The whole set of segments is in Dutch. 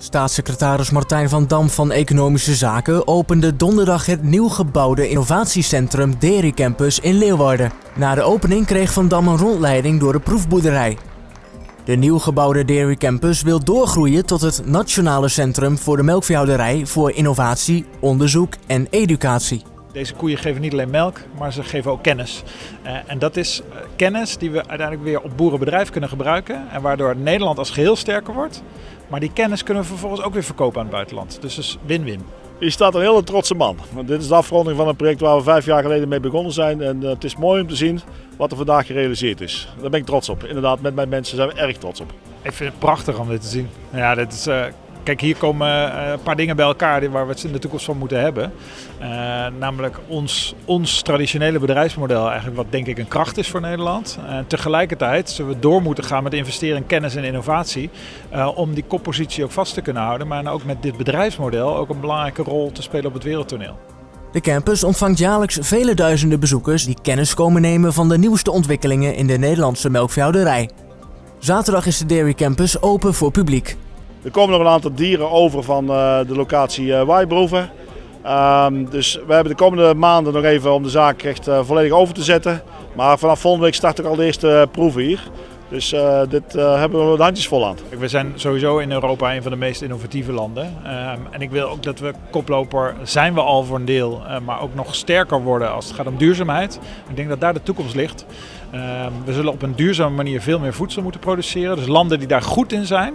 Staatssecretaris Martijn van Dam van Economische Zaken opende donderdag het nieuw gebouwde innovatiecentrum Dairy Campus in Leeuwarden. Na de opening kreeg Van Dam een rondleiding door de proefboerderij. De nieuw gebouwde Dairy Campus wil doorgroeien tot het nationale centrum voor de melkveehouderij voor innovatie, onderzoek en educatie. Deze koeien geven niet alleen melk, maar ze geven ook kennis. Uh, en dat is uh, kennis die we uiteindelijk weer op boerenbedrijf kunnen gebruiken. En waardoor Nederland als geheel sterker wordt. Maar die kennis kunnen we vervolgens ook weer verkopen aan het buitenland. Dus dat is win-win. Hier staat een hele trotse man. Want dit is de afronding van een project waar we vijf jaar geleden mee begonnen zijn. En uh, het is mooi om te zien wat er vandaag gerealiseerd is. Daar ben ik trots op. Inderdaad, met mijn mensen zijn we erg trots op. Ik vind het prachtig om dit te zien. Ja, dit is, Kijk, hier komen uh, een paar dingen bij elkaar waar we het in de toekomst van moeten hebben. Uh, namelijk ons, ons traditionele bedrijfsmodel, eigenlijk wat denk ik een kracht is voor Nederland. En tegelijkertijd zullen we door moeten gaan met investeren in kennis en innovatie. Uh, om die koppositie ook vast te kunnen houden. Maar ook met dit bedrijfsmodel ook een belangrijke rol te spelen op het wereldtoneel. De campus ontvangt jaarlijks vele duizenden bezoekers die kennis komen nemen van de nieuwste ontwikkelingen in de Nederlandse melkveehouderij. Zaterdag is de Dairy Campus open voor publiek. Er komen nog een aantal dieren over van uh, de locatie uh, dus we hebben de komende maanden nog even om de zaak echt uh, volledig over te zetten. Maar vanaf volgende week start ook al de eerste proeven hier. Dus uh, dit uh, hebben we de handjes vol aan. We zijn sowieso in Europa een van de meest innovatieve landen. Um, en ik wil ook dat we koploper zijn we al voor een deel, uh, maar ook nog sterker worden als het gaat om duurzaamheid. Ik denk dat daar de toekomst ligt. Um, we zullen op een duurzame manier veel meer voedsel moeten produceren. Dus landen die daar goed in zijn,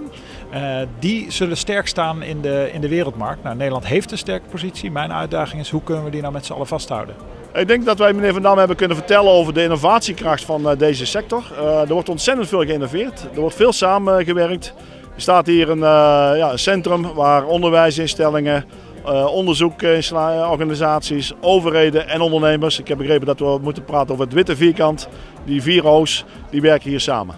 die zullen sterk staan in de, in de wereldmarkt. Nou, Nederland heeft een sterke positie. Mijn uitdaging is hoe kunnen we die nou met z'n allen vasthouden. Ik denk dat wij meneer Van Dam hebben kunnen vertellen over de innovatiekracht van uh, deze sector. Uh, er wordt ontzettend veel geïnnoveerd. Er wordt veel samengewerkt. Er staat hier een, uh, ja, een centrum waar onderwijsinstellingen, onderzoekorganisaties, overheden en ondernemers. Ik heb begrepen dat we moeten praten over het witte vierkant. Die vier O's, die werken hier samen.